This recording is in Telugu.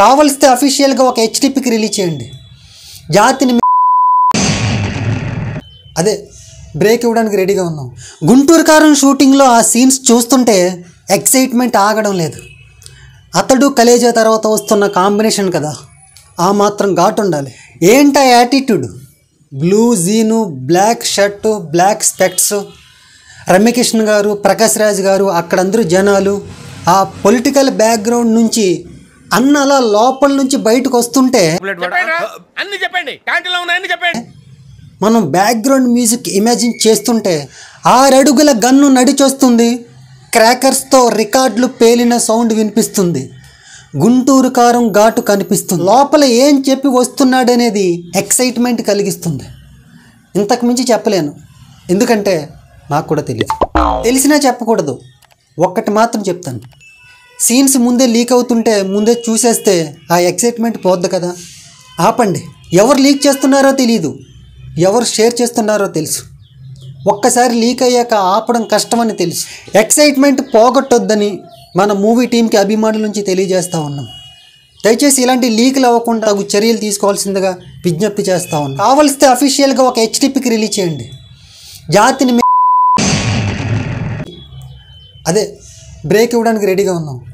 కావలిస్తే అఫీషియల్గా ఒక హెచ్డిపికి రిలీజ్ చేయండి. జాతిని అదే బ్రేక్ ఇవ్వడానికి రెడీగా ఉన్నాం. గుంటూరు కారం షూటింగ్లో ఆ సీన్స్ చూస్తుంటే ఎక్సైట్మెంట్ ఆగడం లేదు. అతడు కలేజా తర్వాత వస్తున్న కాంబినేషన్ కదా ఆ మాత్రం ఘాట్ ఉండాలి. ఏంటా attitude blue jean black shirt black specs Ramya Krishna గారు ప్రకాష్ రాజ్ గారు అక్కడందరూ జనాలు. ఆ పొలిటికల్ బ్యాక్గ్రౌండ్ నుంచి అన్న అలా లోపల నుంచి బయటకు వస్తుంటే అన్ని చెప్పండి. చెప్పండి. మనం బ్యాక్గ్రౌండ్ మ్యూజిక్ ఇమాజిన్ చేస్తుంటే ఆరడుగుల గన్ను నడిచొస్తుంది. క్రాకర్స్తో రికార్డులు పేలిన సౌండ్ వినిపిస్తుంది. గుంటూరు కారం ఘాటు కనిపిస్తుంది. లోపల ఏం చెప్పి వస్తున్నాడనేది ఎక్సైట్మెంట్ కలిగిస్తుంది. ఇంతకు మించి చెప్పలేను. ఎందుకంటే నాకు కూడా తెలియదు తెలిసినా చెప్పకూడదు. ఒక్కటి మాత్రం చెప్తాను. సీన్స్ ముందే లీక్ అవుతుంటే ముందే చూసేస్తే ఆ ఎక్సైట్మెంట్ పోద్ది కదా. ఆపండి. ఎవరు లీక్ చేస్తున్నారో తెలియదు ఎవరు షేర్ చేస్తున్నారో తెలుసు. ఒక్కసారి లీక్ అయ్యాక ఆపడం కష్టమని తెలుసు. ఎక్సైట్మెంట్ పోగొట్టొద్దని మన మూవీ టీంకి అభిమానుల నుంచి తెలియజేస్తూ ఉన్నాం. దయచేసి ఇలాంటి లీకులు అవ్వకుండా తగు చర్యలు తీసుకోవాల్సిందిగా విజ్ఞప్తి చేస్తూ ఉన్నాం. కావలిస్తే అఫీషియల్గా ఒక హెచ్డిపికి రిలీజ్ చేయండి. జాతిని అదే బ్రేక్ ఇవ్వడానికి రెడీగా ఉన్నాం.